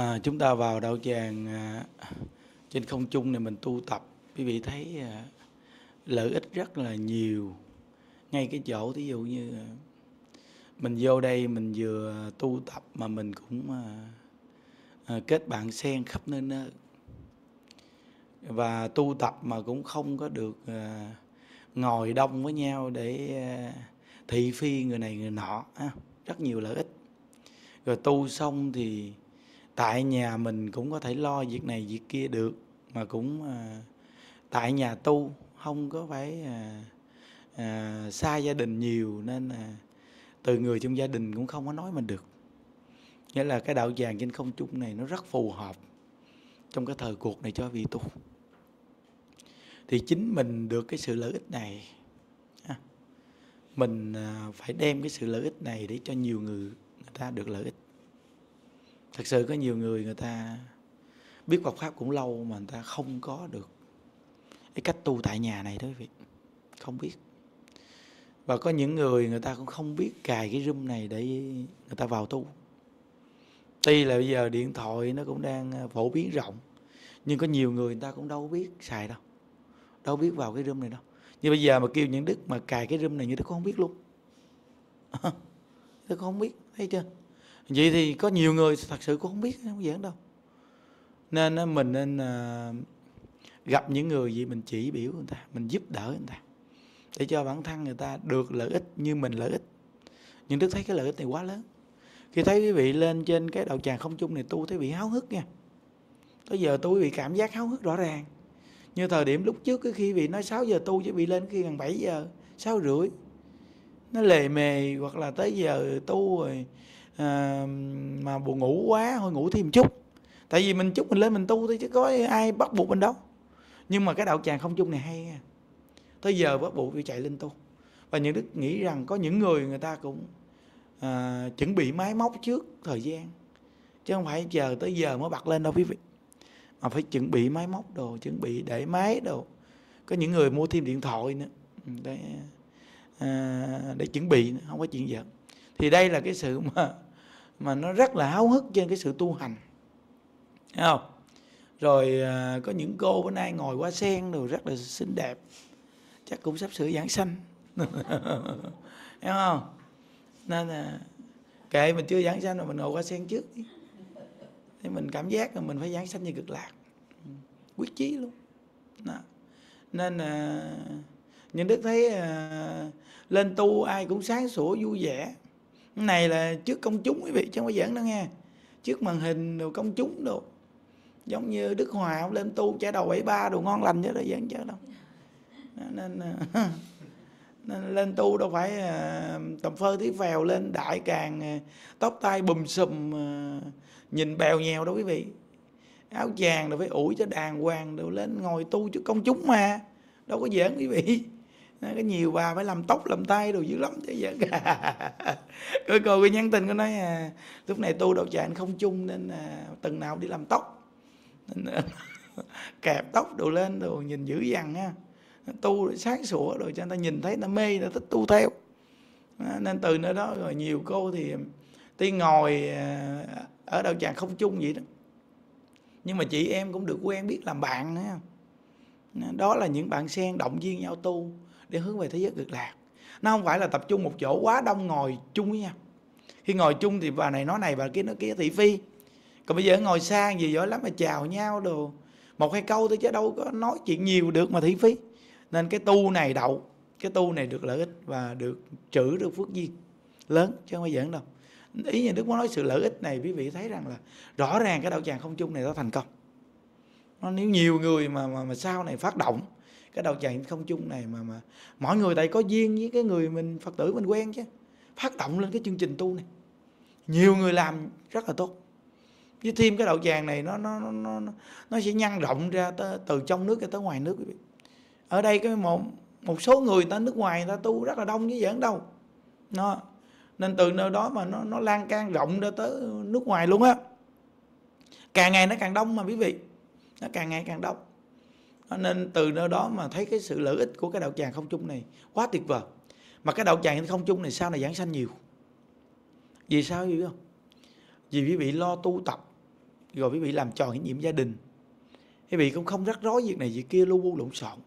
À, chúng ta vào đạo tràng à, trên không trung này mình tu tập. Quý vị thấy à, lợi ích rất là nhiều. Ngay cái chỗ thí dụ như à, mình vô đây mình vừa tu tập mà mình cũng à, à, kết bạn sen khắp nơi nơi. Và tu tập mà cũng không có được à, ngồi đông với nhau để à, thị phi người này người nọ à, rất nhiều lợi ích. Rồi tu xong thì tại nhà mình cũng có thể lo việc này việc kia được mà cũng à, tại nhà tu không có phải à, à, xa gia đình nhiều nên là từ người trong gia đình cũng không có nói mình được. Nghĩa là cái đạo vàng trên không trung này nó rất phù hợp trong cái thời cuộc này cho vị tu. Thì chính mình được cái sự lợi ích này mình à, phải đem cái sự lợi ích này để cho nhiều người người ta được lợi ích thật sự có nhiều người người ta biết Phật pháp cũng lâu mà người ta không có được cái cách tu tại nhà này đó quý vị. Không biết. Và có những người người ta cũng không biết cài cái room này để người ta vào tu. Tuy là bây giờ điện thoại nó cũng đang à, phổ biến rộng, nhưng có nhiều người người ta cũng đâu biết xài đâu đâu biết vào cái room này đâu. Như bây giờ mà kêu những đức mà cài cái room này như đức cũng không biết luôn. Đức cũng không biết, thấy chưa? Vậy thì có nhiều người thật sự cũng không biết, không giỡn đâu. Nên mình nên à, gặp những người gì mình chỉ biểu người ta, mình giúp đỡ người ta, để cho bản thân người ta được lợi ích như mình lợi ích. Nhưng đức thấy cái lợi ích này quá lớn. Khi thấy quý vị lên trên cái đạo tràng không chung này tu, thấy bị háo hức nha. Tới giờ tôi bị cảm giác háo hức rõ ràng. Như thời điểm lúc trước cái khi vị nói 6 giờ tu, chứ bị lên khi gần 7 giờ 6 rưỡi, nó lề mề, hoặc là tới giờ tu rồi à, mà buồn ngủ quá thôi ngủ thêm chút. Tại vì mình chút mình lên mình tu thôi chứ có ai bắt buộc mình đâu. Nhưng mà cái đạo tràng không chung này hay nha. Tới giờ bắt buộc phải chạy lên tu. Và những đức nghĩ rằng có những người người ta cũng à, chuẩn bị máy móc trước thời gian. Chứ không phải chờ tới giờ mới bật lên đâu quý vị. Mà phải chuẩn bị máy móc đồ chuẩn bị để máy đồ. Có những người mua thêm điện thoại nữa. Ừ, để à, để chuẩn bị nữa, không có chuyện giận thì đây là cái sự mà mà nó rất là háo hức trên cái sự tu hành. Thấy không? Rồi à, có những cô bữa nay ngồi qua sen rồi rất là xinh đẹp. Chắc cũng sắp sửa giảng sanh. Hiểu không? Nên là kệ mình chưa giảng sanh mà mình ngồi qua sen trước đi. Thì mình cảm giác là mình phải giảng sanh như cực lạc. Quyết chí luôn. Đó. nên là những đức thấy à, lên tu ai cũng sáng sủa vui vẻ cái này là trước công chúng quý vị, chứ không phải giỡn đâu nghe. Trước màn hình đồ công chúng đồ. Giống như đức hòa ông lên tu trả đầu 73 đồ ngon lành chứ đâu giỡn chứ đâu. Nên ờ, nên lên tu đâu phải ờ, tầm phơ tí vèo lên đại càng ờ, tóc tai bùm xùm nhìn bèo nhèo đâu quý vị. Áo chàng rồi phải ủi cho đàng hoàng rồi lên ngồi tu cho công chúng mà. Đâu có giỡn quý vị cái nhiều bà phải làm tóc làm tay đồ dữ lắm chứ giỡn coi cô cái nhắn tin có nói à, lúc này tu đâu chạy không chung nên à, từng nào đi làm tóc. Nên, à, kẹp tóc đồ lên đồ nhìn dữ dằn ha. Tu rồi sáng sủa rồi cho người ta nhìn thấy người ta mê người ta thích tu theo. À, nên từ nơi đó rồi nhiều cô thì tuy ngồi à, ở đạo tràng không chung vậy đó nhưng mà chị em cũng được quen biết làm bạn nữa. Đó là những bạn sen động viên nhau tu để hướng về thế giới cực lạc. Nó không phải là tập trung một chỗ quá đông ngồi chung với nhau. Khi ngồi chung thì bà này nói này bà kia nói kia thị phi. Còn bây giờ ngồi xa gì giỏi lắm mà chào nhau đồ. Một hai câu thôi chứ đâu có nói chuyện nhiều được mà thị phi. Nên cái tu này đậu cái tu này được lợi ích và được trữ được phước duyên. Lớn chứ không phải giỡn đâu. Ý nhà đức muốn nói sự lợi ích này quý vị thấy rằng là rõ ràng cái đạo tràng không chung này nó thành công. Nó nếu nhiều người mà mà, mà sau này phát động cái đầu chạy không chung này mà mà mọi người tại có duyên với cái người mình phật tử mình quen chứ. Phát động lên cái chương trình tu này. Nhiều người làm rất là tốt. Với thêm cái đậu tràng này nó nó nó nó, nó sẽ nhân rộng ra tới, từ trong nước cho tới ngoài nước quý vị. Ở đây cái một một số người ta nước ngoài người ta tu rất là đông chứ giỡn đâu. Nó nên từ nơi đó mà nó nó lan can rộng ra tới nước ngoài luôn á. Càng ngày nó càng đông mà quý vị. Nó càng ngày càng đông nên từ nơi đó mà thấy cái sự lợi ích của cái đạo tràng không chung này. Quá tuyệt vời. Mà cái đạo tràng không chung này sau này giảng sanh nhiều? Vì sao vậy không? Vì quý vị lo tu tập, rồi quý vị làm tròn cái nhiệm gia đình. Quý vị cũng không rắc rối việc này việc kia, lu bu lộn xộn.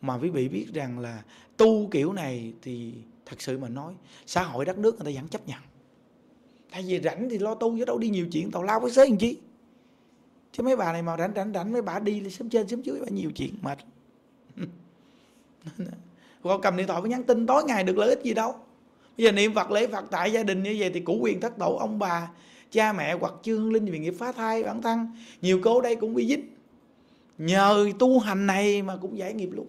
Mà quý vị biết rằng là tu kiểu này thì thật sự mà nói, xã hội đất nước người ta vẫn chấp nhận. Tại vì rảnh thì lo tu chứ đâu đi nhiều chuyện, tào lao với xế làm chi? Chứ mấy bà này mà rảnh rảnh rảnh mấy bà đi sớm trên, sớm dưới, bà nhiều chuyện mệt. Còn cầm điện thoại với nhắn tin tối ngày được lợi ích gì đâu. Bây giờ niệm phật lễ phật tại gia đình như vậy thì củ quyền thất tổ ông bà, cha mẹ hoặc chư hương linh vì nghiệp phá thai, bản thân, nhiều cô đây cũng bị dính nhờ tu hành này mà cũng giải nghiệp luôn.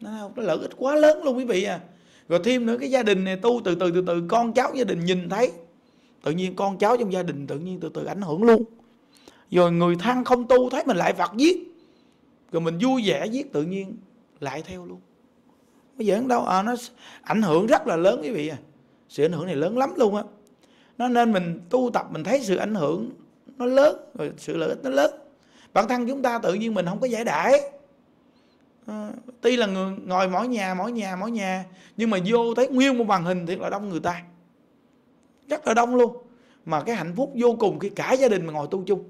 Nó lợi ích quá lớn luôn quý vị à. Rồi thêm nữa cái gia đình này, tu từ từ từ từ, con cháu gia đình nhìn thấy, tự nhiên con cháu trong gia đình tự nhiên từ từ ảnh hưởng luôn rồi người thân không tu thấy mình lại phật giết. Rồi mình vui vẻ giết tự nhiên lại theo luôn. Bây giờ đâu à, nó ảnh hưởng rất là lớn quý vị à. Sự ảnh hưởng này lớn lắm luôn á. Nó nên mình tu tập mình thấy sự ảnh hưởng nó lớn rồi sự lợi ích nó lớn. Bản thân chúng ta tự nhiên mình không có giải đãi. À, tuy là người ngồi mỗi nhà mỗi nhà mỗi nhà nhưng mà vô thấy nguyên một màn hình thiệt là đông người ta. Rất là đông luôn. Mà cái hạnh phúc vô cùng khi cả gia đình mà ngồi tu chung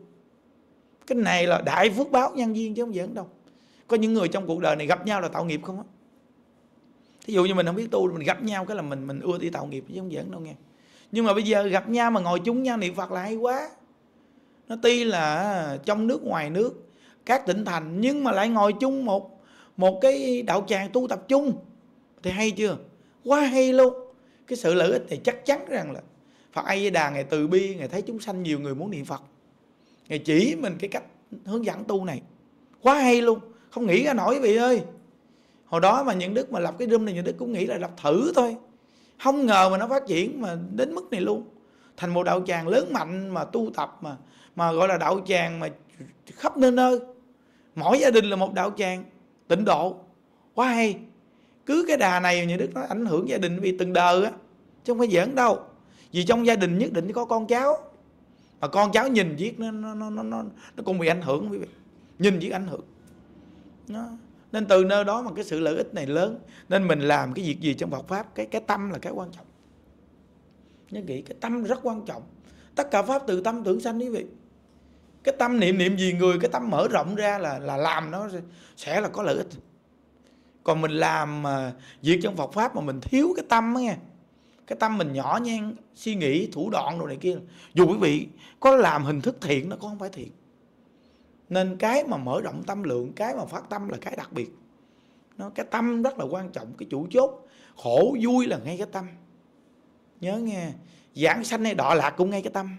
cái này là đại phước báo nhân viên chứ không giỡn đâu. Có những người trong cuộc đời này gặp nhau là tạo nghiệp không á? Thí dụ như mình không biết tu, mình gặp nhau cái là mình mình ưa đi tạo nghiệp chứ không giỡn đâu nghe. Nhưng mà bây giờ gặp nhau mà ngồi chung nhau niệm phật là hay quá. Nó tuy là à, trong nước, ngoài nước, các tỉnh thành, nhưng mà lại ngồi chung một một cái đạo tràng tu tập chung. Thì hay chưa? Quá hay luôn. Cái sự lợi ích này chắc chắn rằng là Phật A Di Đà ngày từ bi, ngày thấy chúng sanh nhiều người muốn niệm Phật ngày chỉ mình cái cách hướng dẫn tu này. Quá hay luôn. Không nghĩ ra nổi, vị ơi. Hồi đó mà những đức mà lập cái room này, những đức cũng nghĩ là lập thử thôi. Không ngờ mà nó phát triển mà đến mức này luôn. Thành một đạo tràng lớn mạnh mà tu tập mà mà gọi là đạo tràng mà khắp nơi nơi. Mỗi gia đình là một đạo tràng tịnh độ. Quá hay. Cứ cái đà này như đức nó ảnh hưởng gia đình vì từng đời á, chứ không phải giỡn đâu. Vì trong gia đình nhất định có con cháu mà con cháu nhìn viết nó nó nó nó nó cũng bị ảnh hưởng, quý vị. Nhìn viết ảnh hưởng. Nó nên từ nơi đó mà cái sự lợi ích này lớn, nên mình làm cái việc gì trong Phật pháp, cái cái tâm là cái quan trọng. Nhớ kỹ, cái tâm rất quan trọng. Tất cả pháp từ tâm tưởng sanh, quý vị. Cái tâm niệm niệm gì người, cái tâm mở rộng ra là là làm nó sẽ là có lợi ích. Còn mình làm mà việc trong Phật pháp mà mình thiếu cái tâm á nghe cái tâm mình nhỏ nhen, suy nghĩ, thủ đoạn đồ này kia. Dù quý vị có làm hình thức thiện nó cũng không phải thiện. Nên cái mà mở rộng tâm lượng, cái mà phát tâm là cái đặc biệt. Nó, cái tâm rất là quan trọng, cái chủ chốt. Khổ, vui là ngay cái tâm. Nhớ nghe, giảng sanh hay đọa lạc cũng ngay cái tâm.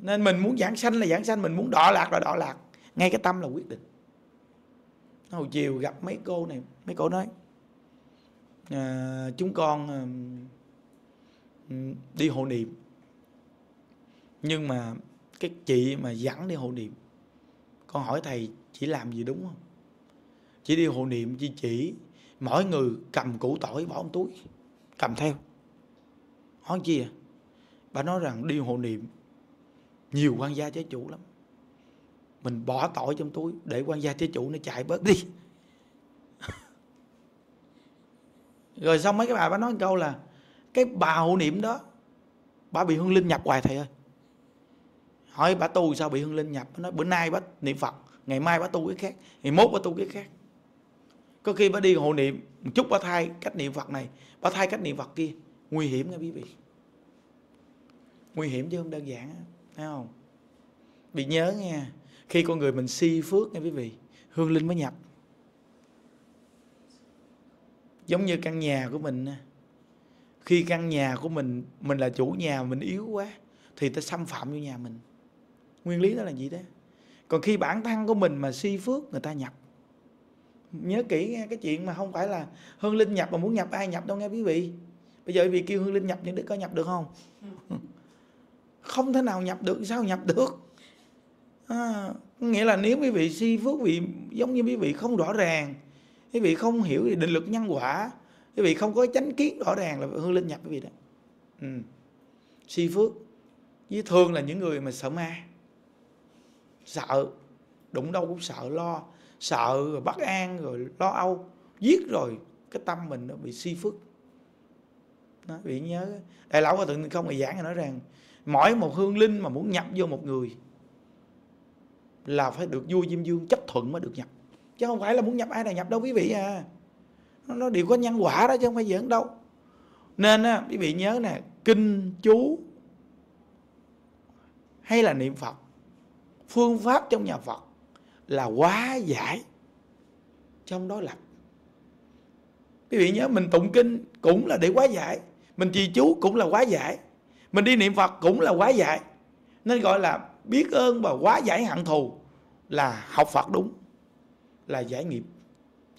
Nên mình muốn giảng sanh là giảng sanh, mình muốn đọa lạc là đọa lạc. Ngay cái tâm là quyết định. Hồi chiều gặp mấy cô này, mấy cô nói à, chúng con à, đi hộ niệm. Nhưng mà cái chị mà dẫn đi hộ niệm con hỏi thầy chỉ làm gì đúng không? Chỉ đi hộ niệm chỉ chỉ mỗi người cầm củ tỏi bỏ trong túi cầm theo. Hỏi chi à? Bà nói rằng đi hộ niệm nhiều quan gia trái chủ lắm. Mình bỏ tỏi trong túi để quan gia trái chủ nó chạy bớt đi. Rồi xong mấy cái bà bà nói một câu là, cái bà hộ niệm đó, bà bị hương linh nhập hoài thầy ơi. Hỏi bà tu sao bị hương linh nhập? Bà nói, bữa nay bà niệm phật, ngày mai bà tu cái khác, ngày mốt bà tu cái khác. Có khi bà đi hộ niệm, một chút bà thay cách niệm phật này, bà thay cách niệm phật kia. Nguy hiểm nha quý vị. Nguy hiểm chứ không đơn giản thấy không? Bị nhớ nha khi con người mình si phước nha quý vị, hương linh mới nhập giống như căn nhà của mình khi căn nhà của mình mình là chủ nhà mình yếu quá thì ta xâm phạm vô nhà mình. Nguyên lý đó là gì đó. Còn khi bản thân của mình mà si phước người ta nhập. Nhớ kỹ nghe cái chuyện mà không phải là hương linh nhập mà muốn nhập ai nhập đâu nghe quý vị. Bây giờ quý vị kêu hương linh nhập những đức có nhập được không? Không thể nào nhập được sao nhập được? À, nghĩa là nếu quý vị si phước vị giống như quý vị không rõ ràng quý vị không hiểu định luật nhân quả, quý vị không có chánh kiến rõ ràng là hương linh nhập quý vị đó. Ừ. si phước, với thường là những người mà sợ ma, sợ, đụng đâu cũng sợ, lo, sợ rồi bất an rồi lo âu, giết rồi cái tâm mình nó bị si phước. Nó bị nhớ, đại lão hòa thượng không người giảng nói rằng, mỗi một hương linh mà muốn nhập vô một người là phải được vua diêm dương chấp thuận mới được nhập chứ không phải là muốn nhập ai là nhập đâu quý vị à. Nó, nó đều có nhân quả đó chứ không phải giỡn đâu. Nên á quý vị nhớ nè kinh chú hay là niệm phật phương pháp trong nhà phật là quá giải trong đó lập. Quý vị nhớ mình tụng kinh cũng là để quá giải mình trì chú cũng là quá giải mình đi niệm phật cũng là quá giải. Nên gọi là biết ơn và quá giải hận thù là học phật đúng là giải nghiệp.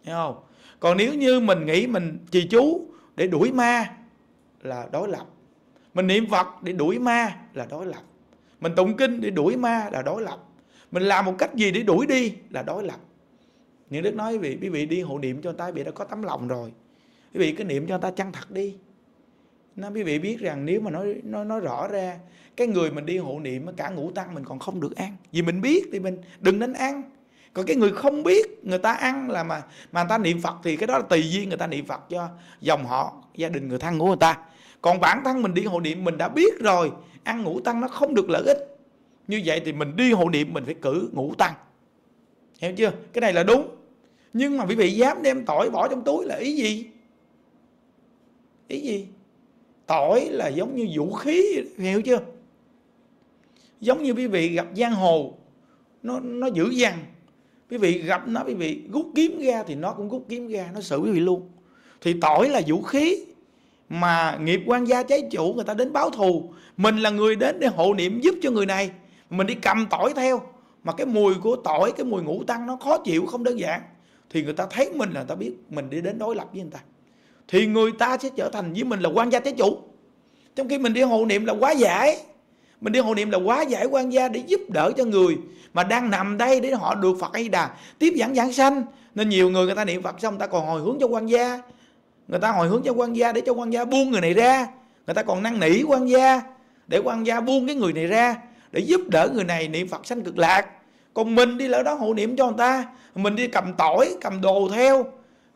Hiểu không? Còn nếu như mình nghĩ mình trì chú để đuổi ma là đối lập. Mình niệm phật để đuổi ma là đối lập. Mình tụng kinh để đuổi ma là đối lập. Mình làm một cách gì để đuổi đi là đối lập. Những đức nói vì quý vị đi hộ niệm cho người ta bị đã có tấm lòng rồi. Quý vị cứ niệm cho người ta chân thật đi. Nó quý vị biết rằng nếu mà nói nó nói rõ ra, cái người mình đi hộ niệm, cả ngũ tăng mình còn không được ăn vì mình biết thì mình đừng nên ăn còn cái người không biết người ta ăn là mà mà người ta niệm phật thì cái đó là tùy duyên người ta niệm phật cho dòng họ, gia đình người thân của người ta. Còn bản thân mình đi hộ niệm mình đã biết rồi, ăn ngũ tăng nó không được lợi ích. Như vậy thì mình đi hộ niệm mình phải cử ngũ tăng. Hiểu chưa? Cái này là đúng. Nhưng mà quý vị dám đem tỏi bỏ trong túi là ý gì? Ý gì? Tỏi là giống như vũ khí hiểu chưa? Giống như quý vị gặp giang hồ, nó nó dữ dằn quý vị gặp nó, quý vị rút kiếm ra thì nó cũng rút kiếm ra, nó xử quý vị luôn. Thì tỏi là vũ khí mà nghiệp quan gia cháy chủ người ta đến báo thù. Mình là người đến để hộ niệm giúp cho người này. Mình đi cầm tỏi theo. Mà cái mùi của tỏi cái mùi ngũ tăng nó khó chịu, không đơn giản. Thì người ta thấy mình là người ta biết mình đi đến đối lập với người ta. Thì người ta sẽ trở thành với mình là quan gia trái chủ. Trong khi mình đi hộ niệm là quá giải mình đi hộ niệm là quá giải quan gia để giúp đỡ cho người mà đang nằm đây để họ được Phật ấy Đà tiếp dẫn giảng sanh. Nên nhiều người người ta niệm Phật xong người ta còn hồi hướng cho quan gia. Người ta hồi hướng cho quan gia để cho quan gia buông người này ra. Người ta còn năn nỉ quan gia để quan gia buông cái người này ra để giúp đỡ người này niệm Phật sanh cực lạc. Còn mình đi lỡ đó hộ niệm cho người ta, mình đi cầm tỏi, cầm đồ theo,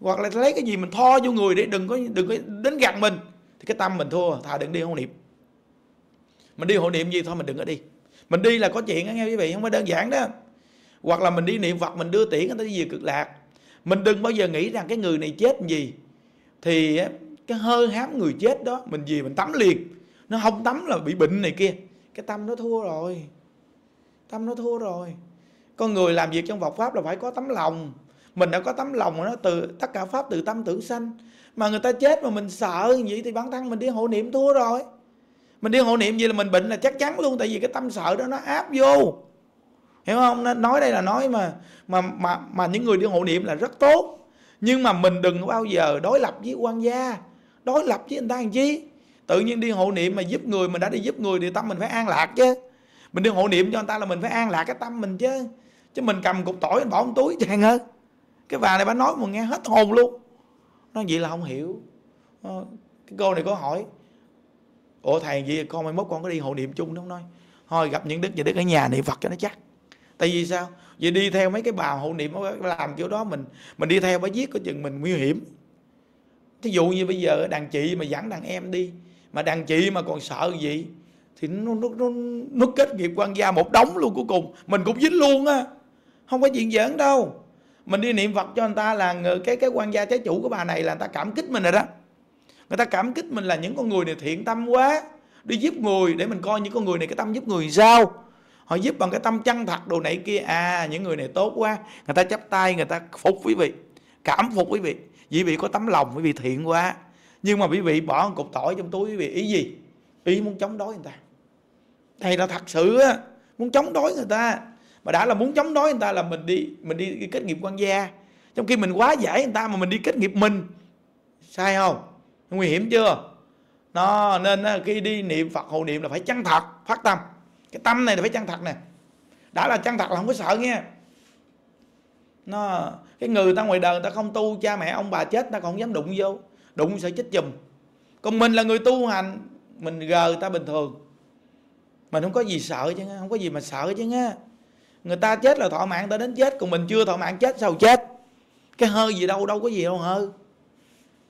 hoặc là lấy cái gì mình tho vô người để đừng có đừng có đến gần mình, thì cái tâm mình thua, thà đừng đi hộ niệm mình đi hộ niệm gì thôi, mình đừng có đi. Mình đi là có chuyện đó nghe quý vị, không phải đơn giản đó. Hoặc là mình đi niệm phật, mình đưa tiễn người ta đi về cực lạc. Mình đừng bao giờ nghĩ rằng cái người này chết gì. Thì cái hơi hám người chết đó, mình gì mình tắm liền. Nó không tắm là bị bệnh này kia. Cái tâm nó thua rồi. Tâm nó thua rồi. Con người làm việc trong Phật pháp là phải có tấm lòng. Mình đã có tấm lòng nó từ tất cả pháp từ tâm tưởng sanh. Mà người ta chết mà mình sợ như vậy thì bản thân mình đi hộ niệm thua rồi mình đi hộ niệm gì là mình bệnh là chắc chắn luôn, tại vì cái tâm sợ đó nó áp vô. Hiểu không? Nó nói đây là nói mà mà mà mà những người đi hộ niệm là rất tốt. Nhưng mà mình đừng bao giờ đối lập với quan gia. Đối lập với người ta làm chi? Tự nhiên đi hộ niệm mà giúp người, mình đã đi giúp người thì tâm mình phải an lạc chứ. Mình đi hộ niệm cho người ta là mình phải an lạc cái tâm mình chứ. Chứ mình cầm cục tỏi mình bỏ trong túi chàng ơi. Cái bà này bà nói mà nghe hết hồn luôn. Nó vậy là không hiểu. Ờ, cái cô này có hỏi ủa thầy gì con mai mốt con có đi hộ niệm chung không nói. Thôi gặp những đức và đức ở nhà niệm phật cho nó chắc. Tại vì sao? Vì đi theo mấy cái bà hộ niệm làm kiểu đó mình mình đi theo bà giết có chừng mình nguy hiểm. Thí dụ như bây giờ đàn chị mà dẫn đàn em đi mà đàn chị mà còn sợ gì? Thì nó nó nó, nó kết nghiệp quan gia một đống luôn cuối cùng. Mình cũng dính luôn á. Không có chuyện giỡn đâu. Mình đi niệm phật cho người ta là cái cái quan gia trái chủ của bà này là người ta cảm kích mình rồi đó người ta cảm kích mình là những con người này thiện tâm quá. Đi giúp người để mình coi những con người này, cái tâm giúp người sao? Họ giúp bằng cái tâm chân thật đồ này kia. À những người này tốt quá. Người ta chắp tay, người ta phục quý vị, cảm phục quý vị. Quý vị có tấm lòng quý vị thiện quá. Nhưng mà quý vị bỏ một cục tỏi trong túi quý vị, ý gì? Ý muốn chống đối người ta. Thầy là thật sự á, muốn chống đối người ta. Mà đã là muốn chống đối người ta là mình đi mình đi kết nghiệp quan gia. Trong khi mình quá giải người ta mà mình đi kết nghiệp mình. Sai không? Nguy hiểm chưa? Nó nên khi đi niệm phật, hộ niệm là phải chân thật, phát tâm. Cái tâm này là phải chân thật nè. Đã là chân thật là không có sợ nghe. Nó, cái người ta ngoài đời người ta không tu, cha mẹ ông bà chết, ta còn không dám đụng vô. Đụng sẽ chết chùm. Còn mình là người tu hành, mình gờ người ta bình thường. Mình không có gì sợ chứ không có gì mà sợ chứ nghe. Người ta chết là thọ mạng ta đến chết, còn mình chưa thọ mạng, chết sao chết? Cái hơi gì đâu đâu có gì đâu, hơi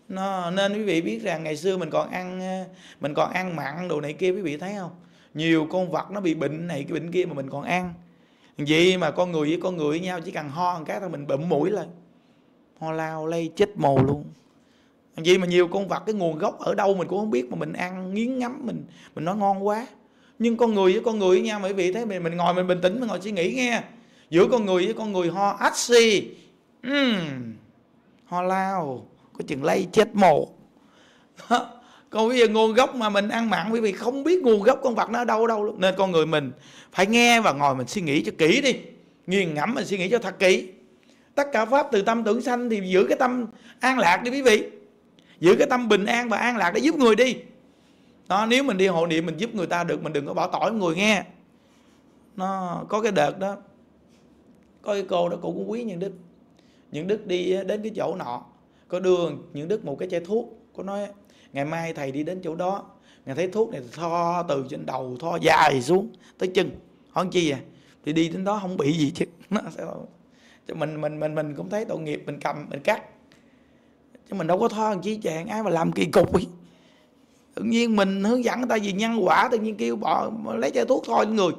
nó nên quý vị biết rằng ngày xưa mình còn ăn ờ, mình còn ăn mặn đồ này kia quý vị thấy không? Nhiều con vật nó bị bệnh này cái bệnh kia mà mình còn ăn. Vậy mà con người với con người với nhau chỉ cần ho một cái thôi mình bậm mũi lên ho lao lây chết mồ luôn. Vậy mà nhiều con vật cái nguồn gốc ở đâu mình cũng không biết mà mình ăn nghiến ngắm mình mình nói ngon quá. Nhưng con người với con người với nhau quý vị thấy mình mình ngồi mình bình tĩnh mình ngồi suy nghĩ nghe. Giữa con người với con người ho ách xì uhm, ho lao có chừng lây chết mồ. Còn bây giờ nguồn gốc mà mình ăn mặn, quý vị không biết nguồn gốc con vật nó ở đâu đâu luôn. nên con người mình phải nghe và ngồi mình suy nghĩ cho kỹ đi. Nghiền ngẫm mình suy nghĩ cho thật kỹ. Tất cả pháp từ tâm tưởng sanh thì giữ cái tâm an lạc đi quý vị. Giữ cái tâm bình an và an lạc để giúp người đi. Đó, nếu mình đi hộ niệm mình giúp người ta được, mình đừng có bỏ tỏi người nghe. Nó có cái đợt đó, có cái cô đó, cô cũng quý những đức. Những đức đi ờ, đến cái chỗ nọ có đưa những đức một cái chai thuốc, có nói, ngày mai thầy đi đến chỗ đó. Ngài thấy thuốc này tho từ trên đầu, tho dài xuống, tới chân. Hỏi chi à thì đi đến đó không bị gì chứ. Nó sẽ chứ mình mình mình mình cũng thấy tội nghiệp, mình cầm, mình cắt. Chứ mình đâu có tho làm chi chàng, ai mà làm kỳ cục ấy. Tự nhiên mình hướng dẫn người ta gì nhân quả, tự nhiên kêu bỏ lấy chai thuốc thôi người.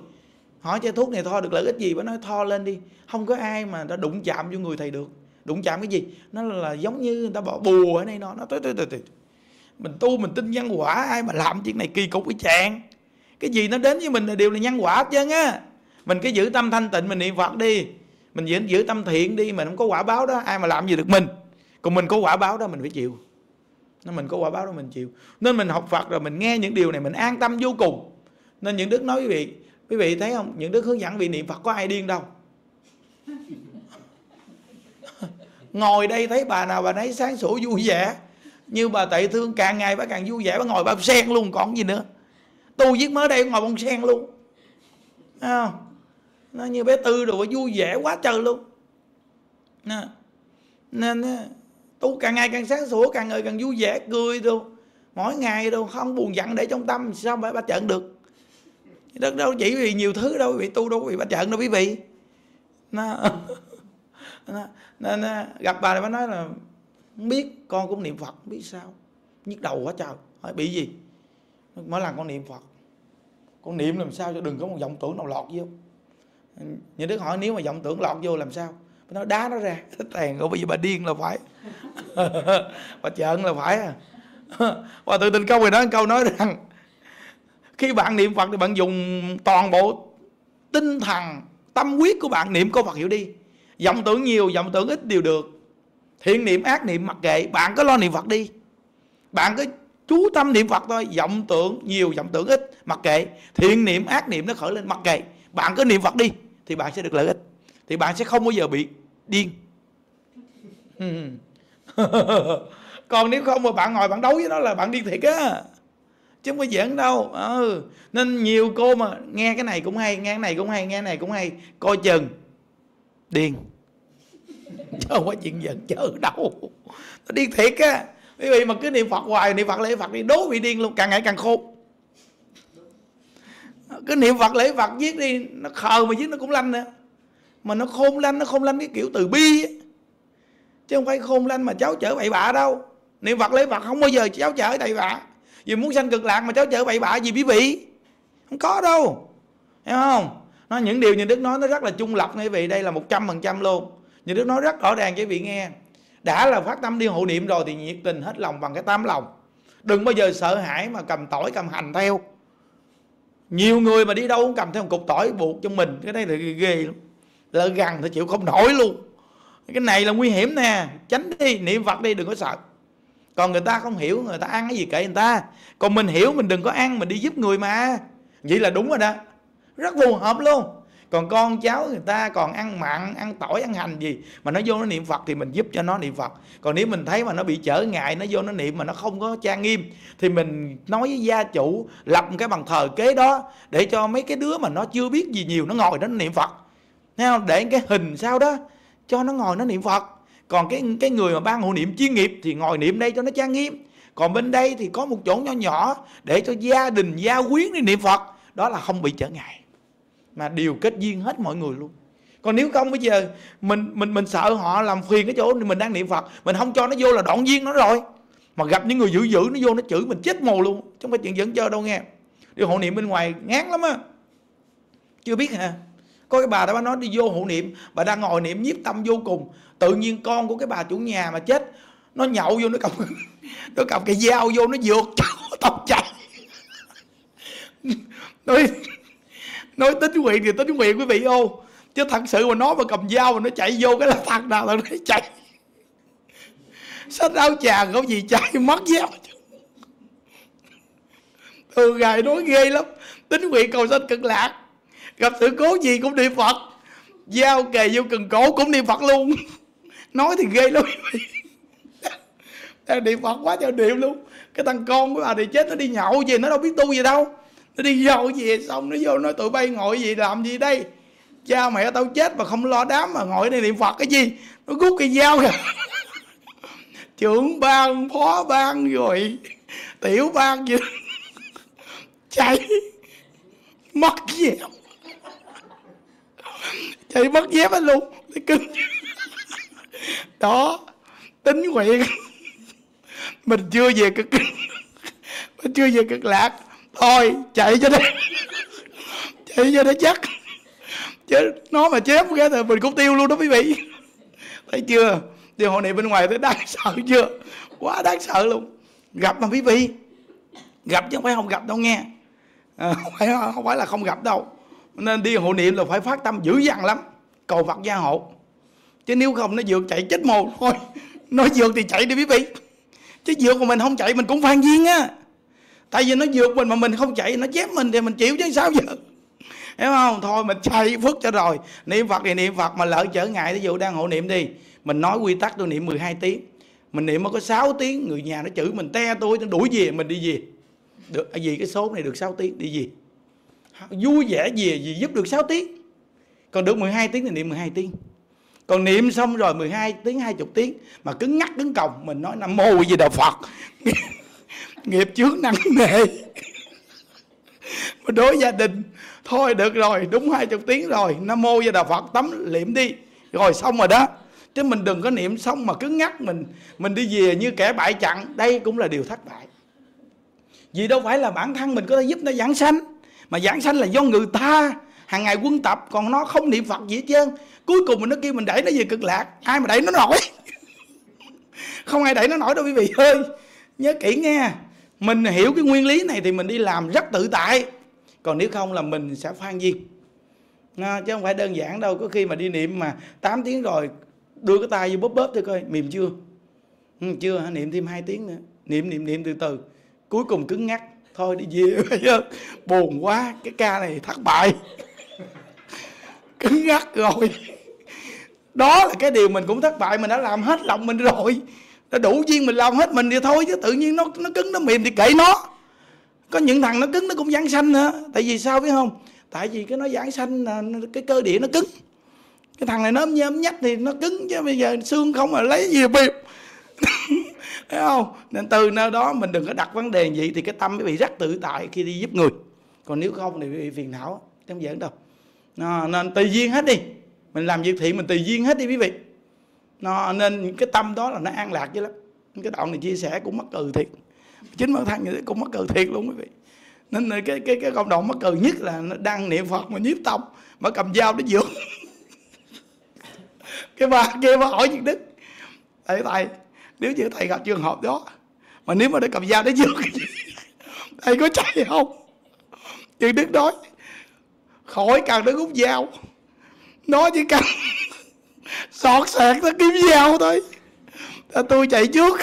Hỏi, chai thuốc này tho được lợi ích gì? Bà nói, tho lên đi. Không có ai mà đã đụng chạm vô người thầy được đụng chạm cái gì? Nó là giống như người ta bỏ bùa ở đây nó nó tới tới tới. Mình tu mình tin nhân quả ai mà làm chuyện này kỳ cục với chàng. Cái gì nó đến với mình là đều là nhân quả hết trơn á. Mình cứ giữ tâm thanh tịnh mình niệm phật đi. Mình giữ, giữ tâm thiện đi mình không có quả báo đó ai mà làm gì được mình? Còn mình có quả báo đó mình phải chịu. Nên mình có quả báo đó mình chịu. Nên mình học phật rồi mình nghe những điều này mình an tâm vô cùng. Nên những đức nói quý vị quý vị thấy không? Những đức hướng dẫn vị niệm phật có ai điên đâu. Ngồi đây thấy bà nào bà nấy sáng sủa vui vẻ. Như bà tệ thương, càng ngày bà càng vui vẻ, bà ngồi bà sen luôn, còn gì nữa. Tu viết mới đây ngồi bông sen luôn. À nó như bé tư rồi, bà vui vẻ quá trời luôn. Nè. nên tu càng ngày càng sáng sủa, càng ngày càng vui vẻ, cười đâu mỗi ngày đâu không buồn giận để trong tâm, sao mà bà trận được? Đất đâu chỉ vì nhiều thứ đâu bị tu đâu bị bà trận đâu quý vị. Nó nên gặp bà này bà nói là không biết, con cũng niệm phật không biết sao? Nhức đầu quá trời. Hỏi, bị gì? Mỗi lần con niệm phật. Con niệm làm sao cho đừng có một vọng tưởng nào lọt vô. Như đức hỏi, nếu mà vọng tưởng lọt vô làm sao? Nó đá nó ra. Tàn rồi bây giờ bà điên là phải. Bà trợn là phải à. Và tự tin câu rồi đó câu nói rằng, khi bạn niệm phật thì bạn dùng toàn bộ tinh thần, tâm quyết của bạn niệm câu phật hiểu đi vọng tưởng nhiều vọng tưởng ít đều được. Thiện niệm, ác niệm mặc kệ. Bạn có lo niệm phật đi. Bạn cứ chú tâm niệm phật thôi. Vọng tưởng nhiều vọng tưởng ít, mặc kệ. Thiện niệm, ác niệm nó khởi lên, mặc kệ. Bạn cứ niệm phật đi, thì bạn sẽ được lợi ích. Thì bạn sẽ không bao giờ bị điên. Còn nếu không mà bạn ngồi bạn đấu với nó là bạn điên thiệt á. Chứ không có giỡn đâu. Ừ. nên nhiều cô mà nghe cái này cũng hay, nghe cái này cũng hay, nghe cái này cũng hay. Coi chừng. Điên chứ không có chuyện giận chớ đâu. Nó điên thiệt á. Quý vị mà cứ niệm phật hoài, niệm phật lễ phật đi, đố bị điên luôn, càng ngày càng khôn. Cứ niệm phật lễ phật viết đi, nó khờ mà viết nó cũng lanh nữa. Mà nó khôn lanh, nó khôn lanh cái kiểu từ bi ấy. chứ không phải khôn lanh mà cháu chở bậy bạ đâu. Niệm phật lễ phật không bao giờ cháu chở bậy bạ. Vì muốn sanh cực lạc mà cháu chở bậy bạ gì quý vị không có đâu. Hiểu không? Nó những điều như đức nói, nó rất là trung lập quý vị đây là một trăm phần trăm luôn như đức nói rất rõ ràng cho quý vị nghe. Đã là phát tâm đi hộ niệm rồi thì nhiệt tình hết lòng bằng cái tam lòng. Đừng bao giờ sợ hãi mà cầm tỏi cầm hành theo. Nhiều người mà đi đâu cũng cầm theo một cục tỏi buộc cho mình. Cái đây là ghê, ghê lắm. Lỡ gần thì chịu không nổi luôn. Cái này là nguy hiểm nè. Tránh đi niệm phật đi đừng có sợ. Còn người ta không hiểu người ta ăn cái gì kệ người ta. Còn mình hiểu mình đừng có ăn mình đi giúp người mà. Vậy là đúng rồi đó. Rất phù hợp luôn còn con cháu người ta còn ăn mặn, ăn tỏi, ăn hành gì mà nó vô nó niệm phật thì mình giúp cho nó niệm phật. Còn nếu mình thấy mà nó bị trở ngại, nó vô nó niệm mà nó không có trang nghiêm thì mình nói với gia chủ lập một cái bàn thờ kế đó để cho mấy cái đứa mà nó chưa biết gì nhiều nó ngồi đó nó niệm phật. Thấy không? để cái hình sao đó cho nó ngồi nó niệm phật. Còn cái cái người mà ban hộ niệm chuyên nghiệp thì ngồi niệm đây cho nó trang nghiêm. Còn bên đây thì có một chỗ nhỏ nhỏ để cho gia đình, gia quyến đi niệm phật. Đó là không bị trở ngại mà điều kết duyên hết mọi người luôn. Còn nếu không, bây giờ mình mình mình sợ họ làm phiền cái chỗ mình đang niệm phật, mình không cho nó vô là đoạn duyên nó rồi. Mà gặp những người dữ dữ nó vô nó chửi mình chết mồ luôn, chứ không phải chuyện dẫn chơi đâu nghe. Đi hộ niệm bên ngoài ngán lắm á. Chưa biết hả? Có cái bà đó bà nói đi vô hộ niệm, bà đang ngồi niệm nhiếp tâm vô cùng. Tự nhiên con của cái bà chủ nhà mà chết, nó nhậu vô, nó cầm nó cầm cái dao vô, nó dược tóc chạy nói nói tính nguyện thì tính nguyện quý vị ô. Chứ thật sự mà nó mà cầm dao mà nó chạy vô cái là thằng nào là nó chạy. Sách áo chàng có gì chạy, mất dao. Từ ngày nói ghê lắm. Tính nguyện cầu sanh cực lạc. Gặp sự cố gì cũng niệm phật. Dao kề vô cần cổ cũng niệm phật luôn. Nói thì ghê lắm đang niệm phật quá theo niệm luôn. Cái thằng con của bà thì chết, nó đi nhậu gì nó đâu biết tu gì đâu nó đi vô gì? Xong nó vô nói, tụi bay ngồi gì? Làm gì đây? Cha mẹ tao chết mà không lo đám mà ngồi đây niệm phật cái gì? Nó rút cái dao kìa trưởng ban phó ban rồi. Tiểu ban gì? Chạy. Mất dép. Chạy mất dép hết luôn. Cái cưng đó. Tính nguyện. Mình chưa về cực. Mình chưa về cực lạc thôi chạy cho đây chạy cho nó chắc. Chứ nó mà chém cái thì mình cũng tiêu luôn đó quý vị. Thấy chưa? Điều hội này bên ngoài thấy đáng sợ chưa? Quá đáng sợ luôn. Gặp mà quý vị. Gặp chứ không phải không gặp đâu nghe. À, không, phải, không phải là không gặp đâu. Nên đi hộ niệm là phải phát tâm dữ dằn lắm. Cầu phật gia hộ. Chứ nếu không nó vượt chạy chết mồ. Thôi nó vượt thì chạy đi quý vị. Chứ vượt mà mình không chạy mình cũng phan duyên á tại vì nó vượt mình mà mình không chạy, nó chém mình thì mình chịu chứ sao giờ hiểu không? Thôi mình chạy phước cho rồi. Niệm phật thì niệm phật mà lỡ trở ngại ví dụ đang hộ niệm đi. Mình nói quy tắc tôi niệm 12 tiếng. Mình niệm mới có 6 tiếng, người nhà nó chửi mình, te tôi, nó đuổi về mình đi về. Được à, gì cái số này được 6 tiếng, đi gì vui vẻ về gì giúp được 6 tiếng. Còn được 12 tiếng thì niệm 12 tiếng. Còn niệm xong rồi 12 tiếng 20 tiếng, mà cứng ngắt cứng còng, mình nói nam mô gì đạo phật. nghiệp chướng nặng nề. Mà đối gia đình, thôi được rồi, đúng hai chục tiếng rồi, nam mô gia đà phật, tắm liệm đi. Rồi xong rồi đó. Chứ mình đừng có niệm xong mà cứng ngắt mình mình đi về như kẻ bại chặn, đây cũng là điều thất bại. Vì đâu phải là bản thân mình có thể giúp nó giảng sanh, mà giảng sanh là do người ta, hàng ngày quân tập, còn nó không niệm phật gì hết trơn. Cuối cùng mình nó kêu mình đẩy nó về cực lạc, ai mà đẩy nó nổi? Không ai đẩy nó nổi đâu quý vị ơi. Nhớ kỹ nghe mình hiểu cái nguyên lý này thì mình đi làm rất tự tại. Còn nếu không là mình sẽ phan duyên à, chứ không phải đơn giản đâu. Có khi mà đi niệm mà 8 tiếng rồi đưa cái tay vô bóp bóp thôi coi mềm chưa? Ừ, chưa hả? Niệm thêm 2 tiếng nữa. Niệm niệm niệm từ từ. Cuối cùng cứng ngắc. Thôi đi về buồn quá cái ca này thất bại. Cứng ngắc rồi. Đó là cái điều mình cũng thất bại. Mình đã làm hết lòng mình rồi đã đủ duyên mình làm hết mình thì thôi chứ tự nhiên nó nó cứng, nó mềm thì kệ nó. Có những thằng nó cứng nó cũng giảng sanh nữa. Tại vì sao biết không? Tại vì cái nó giảng sanh là cái cơ địa nó cứng. Cái thằng này nó nhôm nhách thì nó cứng chứ bây giờ xương không mà lấy gì bịp thấy không? Nên từ nơi đó mình đừng có đặt vấn đề gì thì cái tâm mới bị rất tự tại khi đi giúp người. Còn nếu không thì bị phiền não không giỡn đâu. Nên tùy duyên hết đi. Mình làm việc thiện mình tùy duyên hết đi quý vị nó, nên cái tâm đó là nó an lạc chứ lắm. Cái đoạn này chia sẻ cũng mắc cười thiệt. Chính bản thân như cũng mắc cười thiệt luôn quý vị. Nên cái cái cái cộng đồng mắc cười nhất là nó đang niệm phật mà nhiếp tâm, mà cầm dao để dược cái bà kia bà hỏi những đức. Thầy thầy, nếu như thầy gặp trường hợp đó, mà nếu mà để cầm dao để dược thầy có chạy không? Nhưng đức nói, khỏi cần nó rút dao. Nó chỉ cần sọt sẹt nó kiếm dao thôi. À, tôi chạy trước.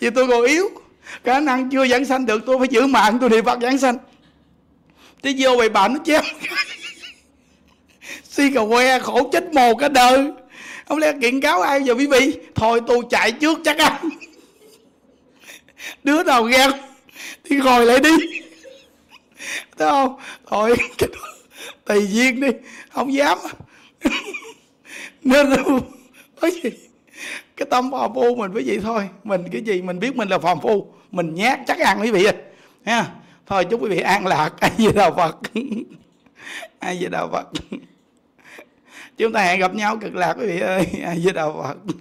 Vì tôi còn yếu. Khả năng chưa giảng sanh được tôi phải giữ mạng tôi niệm phật giảng sanh. Tí vô bầy bạn nó chém si cà que khổ chết mồ cả đời. Không lẽ kiện cáo ai giờ quý vị? Thôi tôi chạy trước chắc ăn. Đứa nào ghen thì ngồi lại đi. Thấy không? Thôi tùy duyên đi, không dám. Nên có gì? Cái tâm phàm phu mình với vậy thôi. Mình cái gì mình biết mình là phàm phu, mình nhát chắc ăn quý vị ơi. Ha? Thôi chúc quý vị an lạc. Ai về đạo phật? Ai về đạo phật? Chúng ta hẹn gặp nhau cực lạc quý vị ơi. Ai về đạo phật?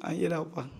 Ai về đạo phật?